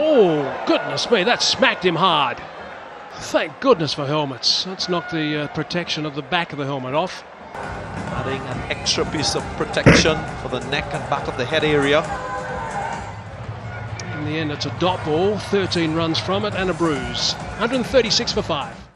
Oh, goodness me, that smacked him hard. Thank goodness for helmets. That's knocked the uh, protection of the back of the helmet off. Adding an extra piece of protection for the neck and back of the head area. In the end, it's a dot ball, 13 runs from it, and a bruise. 136 for 5.